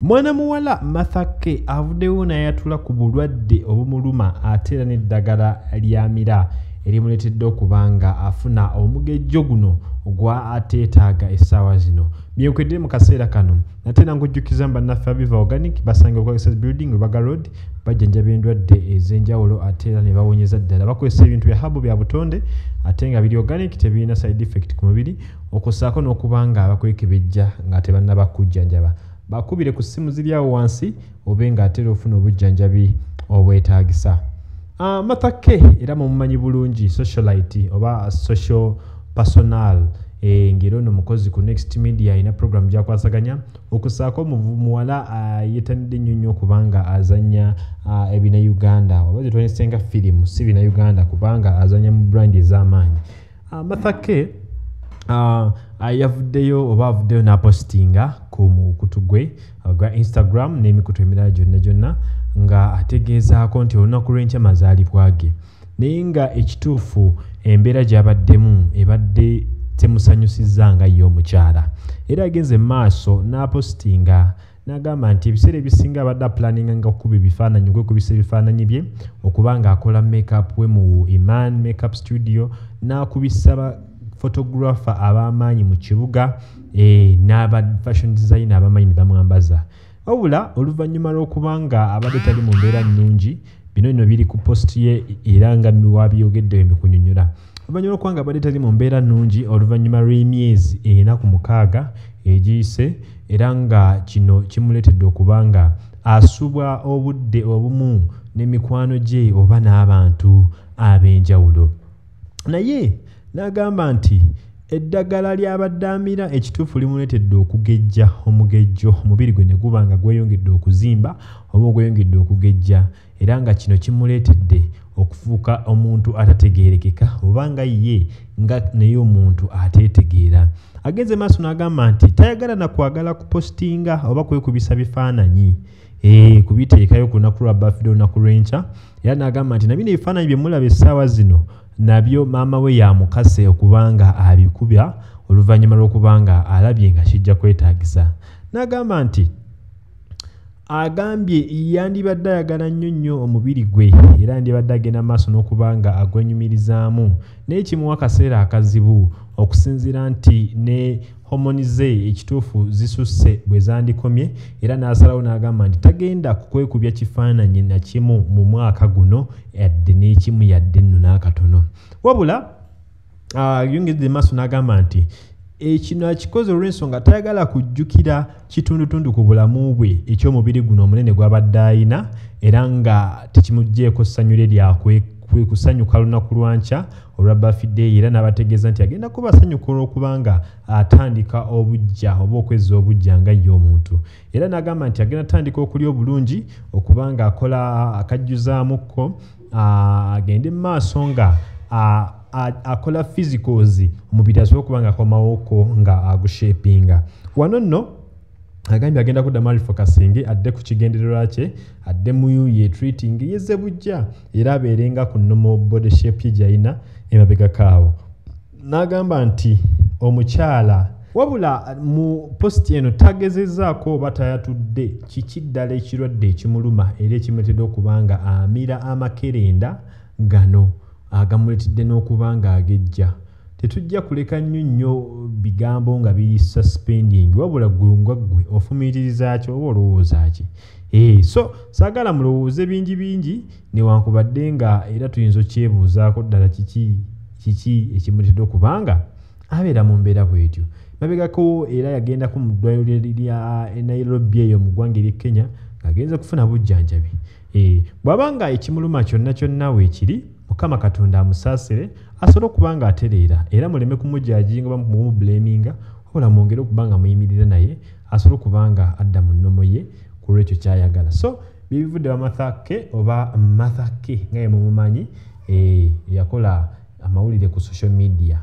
mwana muwala mathake avuddewo n'ayatula ku bulwadde obumuluma ate era n'eddagala lyamira erimuleetedde okuba nga afuna omugejjo guno gwa ateetaaga essaawa zino. Byenkwedde mu kaseera kano ate era nkujjukiza mu bannaffe abiva organic basanga okwagesa building rubaga road bajjanjaba endwadde ez'enjawulo ate era ne bawonyeza ddala. Bakozesa ebintu bya habu bya butonde ate nga biri organic tebirina side effect ku mubiri okussaako n'okuba nga bakwekebejja nga tebannaba kujjanjaba bakubire ku ssimu ziri awo wansi obe ng'atera ofuna obujjanjabi obwetaagisa. Uh, mathake era mumumanyi bulungi socialite oba social personal. E, ngeri ono mukozi ku next media alina program gyakwasaganya okusaako muwala uh, yetanidde nnyo nnyo okubanga azanya uh, ebina uganda. Oba zetwanisenga firimu si bina uganda kubanga azanya mu brandi ez'amaanyi. Uh, mathake uh, yavuddeyo oba avuddeyo n'apostinga ku mukutu gwe gwa instagram n'emikutu emirala gyonna gyonna nga ategeezaako nti olunaku lw'enkya mazaalibwa ge naye nga ekituufu embeera gy'abaddemu ebadde temusanyusizza nga ye omukyala. Era agenze maaso n'apostinga n'agamba nti ebiseera ebisinga abadde apulaninga nga okuba ebifaananyi okwekubisa ebifaananyi bye okuba ng'akola makeup we mu iman makeup studio n'akubisa photographer ab'amaanyi mu kibuga e, n'aba fashion designer ab'amaanyi ne bamwambaza. Wabula oluvannyuma lw'okuba nga abadde tali mu mbeera nnungi bino bino biri ku post ye era nga wabyogeddeyo mbikunyonnyola oluvannyuma lw'okuba nga abadde tali mu mbeera nnungi oluvannyuma lw'emyezi enaku mukaaga egiyise era nga kino kimuleetedde okuba nga asubwa obudde obumu n'emikwano gye oba n'abantu ab'enjawulo. Naye n'agamba nti eddagala ly'abadde amira ekituufu limuleetedde okugejja. Omugejjo omubiri gwe ne guba nga gweyongedde okuzimba oba ogweyongedde okugejja. Era nga kino kimuleetedde okufuuka omuntu atategeerekeka oba nga ye nga naye omuntu ateetegeera. Agenze maaso n'agamba nti tayagala nakwagala kupostinga oba kwekubisa bifaananyi kubiteekayo ku lunaku lwa bafide olunaku lw'enkya era n'agamba nti nabino ebifaananyi bye mulaba essaawa zino nabyo maama we yamukase okubanga abikubya oluvannyuma lw'okubanga alabye nga kijja kwetaagisa n'agamba nti agambye yandibadde ayagala nnyo nnyo omubiri gwe era yandibadde agenda maaso n'okuba nga agwenyumirizaamu. Naye kimuwa akaseera akazibu okusinziira nti ne homoni ze ekituufu zisusse bwe zandikomye era n'asalawo n'agamba nti tagenda kukwekubya kifaananyi nakimu mu mwaka guno yadde n'ekimu yadde nno n'akatono. Wabula yongedde maaso n'agamba nti ekino akikoze olw'ensonga tayagala kujjukira kitundutundu ku bulamu bwe. Ekyomubiri guno omunene gw'abadde ayina era nga tekimugjeeko ssanyu lye lyakwe kusanyuka lunaku lwankya olwa bafideeyi era n'abategeeza nti agenda kubasanyuka olw'okubanga atandika obujja oba okwezza obujja nga ye omuntu. Era n'agamba nti agenda atandika okulya obulungi okubanga akola akajjuzaamuko agende mu maaso nga akola physicals omubiri asobola okuba nga akomawoko nga agushepinga wano nno agambye agenda kuddamu alifokasinge adde ku kigendererwa kye adde mu ye treating yezze bujja era abeerenga ku nomo body shape ye gy'alina emabegakaawo n'agamba nti omukyala wabula mu positi eno tagezezaako oba tayatudde kiki ddala ekirwadde ekimuluma era ekimuletedde okuba nga amira amakerenda gano agamuletedde n'okuba nga agejja tetujja kuleka nnyo nnyo bigambo nga biri suspending wabula gwe nga ggwe ofumiitiriza ki oba olowooza ki? Ee so saagala mulowooze bingi bingi newankubadde nga era tuyinza okyebuuzaako ddala kiki kiki ekimuletedde okubanga abeera mu mbeera bwetyo. Mabegako era yagendako mu ddwaliro lya nairobi eyo mu ggwanga ery'e kenya ng'agenza kufuna bujjanjabi. Ee bw'aba nga ekimuluma kyonna kyonna weekiri mukama katonda amusaasire asobole okuba nga atereera era muleme kumujajinga oba mumubuleminga wabula mwongere okuba nga muyimirira naye asobole okuba nga adda mu nnomo ye ku lwekyo kyayagala. So bibivudde wamathake oba mathake nga ye mumumanyi yakola amawulire ku social media